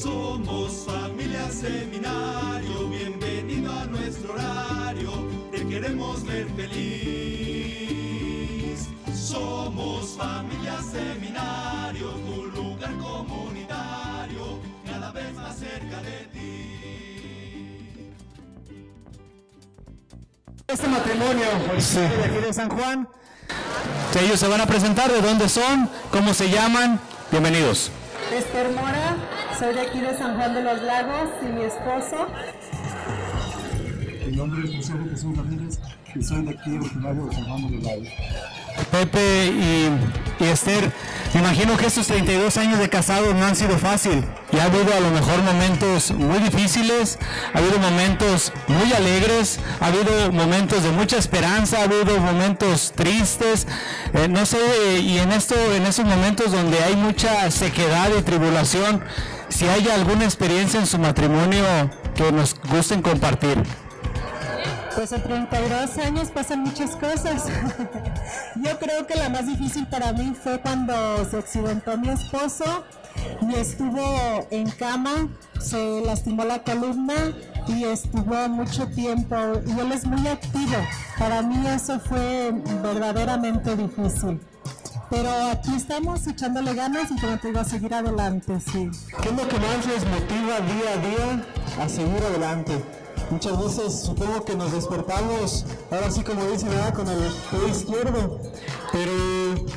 Somos familia seminario, bienvenido a nuestro horario, te queremos ver feliz. Somos familia seminario, tu lugar comunitario, cada vez más cerca de ti. Este matrimonio, sí. de aquí de San Juan, que ellos se van a presentar, de dónde son, cómo se llaman, bienvenidos. Esther Mora soy de aquí de San Juan de los Lagos y mi esposo. Mi nombre es José Jesús Ramírez y soy de aquí, originario de San Juan de los Lagos. Pepe y, y Esther, me imagino que estos 32 años de casados no han sido fácil. Y ha habido a lo mejor momentos muy difíciles, ha habido momentos muy alegres, ha habido momentos de mucha esperanza, ha habido momentos tristes. Eh, no sé, y en, esto, en esos momentos donde hay mucha sequedad y tribulación, si hay alguna experiencia en su matrimonio que nos gusten compartir. Pues en 32 años pasan muchas cosas. Yo creo que la más difícil para mí fue cuando se accidentó mi esposo y estuvo en cama, se lastimó la columna y estuvo mucho tiempo. Y él es muy activo. Para mí eso fue verdaderamente difícil. Pero aquí estamos echándole ganas y como te digo, a seguir adelante, sí. ¿qué es lo que más les motiva día a día a seguir adelante? Muchas veces supongo que nos despertamos, ahora sí como dicen, ¿verdad? con el pie izquierdo, pero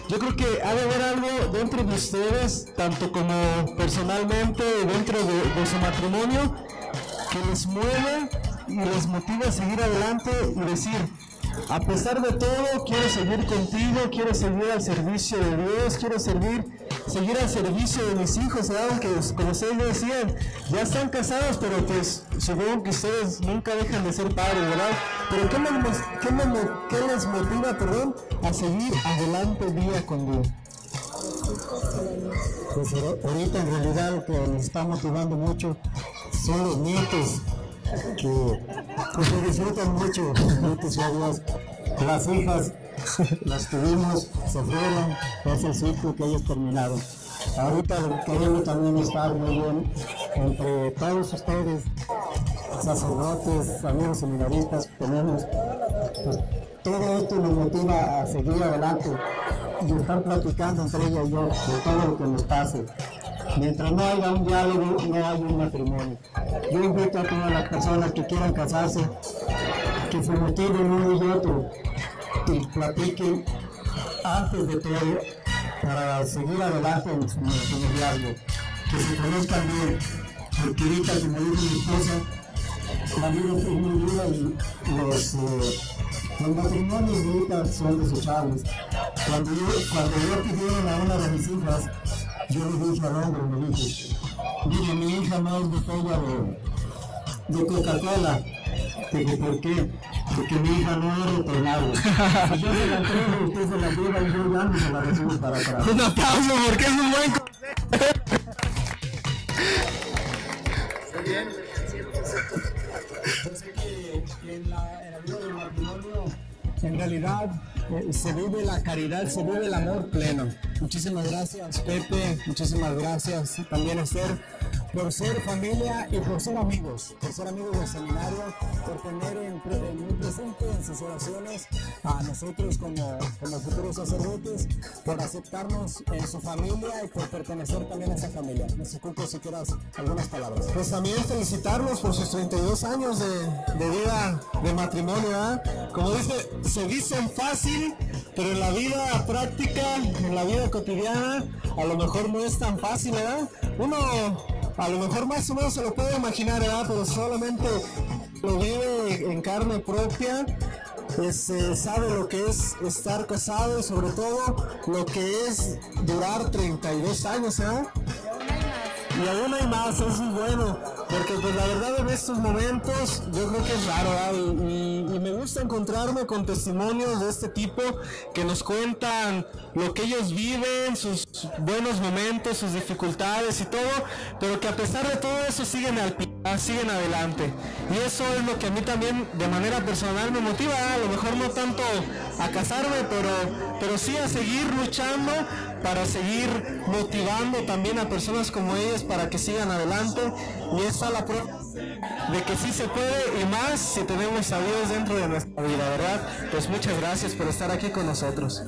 yo creo que ha de haber algo dentro de ustedes, tanto como personalmente, dentro de, de su matrimonio, que les mueve y les motiva a seguir adelante y decir, a pesar de todo, quiero seguir contigo, quiero seguir al servicio de Dios, quiero servir, seguir al servicio de mis hijos, aunque como ustedes decían, ya están casados, pero pues supongo que ustedes nunca dejan de ser padres, ¿verdad? Pero ¿qué, les- qué les- qué les motiva, perdón, a seguir adelante día con día? Pues ahor- ahorita en realidad lo que nos está motivando mucho son los nietos que, que se disfrutan mucho, nietos a Dios. Las hijas las tuvimos, se fueron, es el ciclo que ellos terminaron. Ahorita queremos también estar muy bien entre todos ustedes, sacerdotes, amigos seminaristas tenemos. Pues, todo esto nos motiva a seguir adelante y estar platicando entre ella y yo de todo lo que nos pase. Mientras no haya un diálogo, no hay un matrimonio. Yo invito a todas las personas que quieran casarse, que se motiven uno y otro y platiquen antes de todo para seguir adelante en su, noviazgo. Que se conozcan bien, porque ahorita, como dijo mi esposa, la vida es muy dura y los, eh, matrimonios de ahorita son desechables. Cuando yo, cuando yo pidieron a una de mis hijas, yo le dije al hombre, le dije, mire, mi hija no es botella de, de Coca-Cola. Dije, ¿por qué? Porque mi hija no es retornable. Yo se la entrego, usted se la lleva y yo ya no se la recibo para atrás. Un aplauso porque es un buen consejo. Sé que en la, en la vida del matrimonio, en realidad, eh, se vive la caridad, se vive el amor pleno. Muchísimas gracias, Pepe. Muchísimas gracias también, Esther, por ser familia y por ser amigos, por ser amigos del seminario, por tener en, muy presente en sus oraciones a nosotros como, como futuros sacerdotes, por aceptarnos en su familia y por pertenecer también a esa familia. Sé, Cuco, si quieras algunas palabras. Pues también felicitarlos por sus 32 años de, de vida de matrimonio. ¿ah? Como dice, se dicen fácil, pero en la vida práctica, en la vida cotidiana, a lo mejor no es tan fácil, ¿verdad? Uno a lo mejor más o menos se lo puede imaginar, ¿verdad? Pero solamente lo vive en carne propia. Eh, sabe lo que es estar casado y sobre todo lo que es durar 32 años, ¿verdad? Y aún hay más, eso es bueno, porque pues la verdad en estos momentos yo creo que es raro, y, y me gusta encontrarme con testimonios de este tipo que nos cuentan lo que ellos viven, sus buenos momentos, sus dificultades y todo, pero que a pesar de todo eso siguen al pie ah, siguen adelante. Y eso es lo que a mí también de manera personal me motiva, a lo mejor no tanto a casarme, pero, pero sí a seguir luchando para seguir motivando también a personas como ellas para que sigan adelante. Y esta es la prueba de que sí se puede y más si tenemos a Dios dentro de nuestra vida, ¿verdad? Pues muchas gracias por estar aquí con nosotros.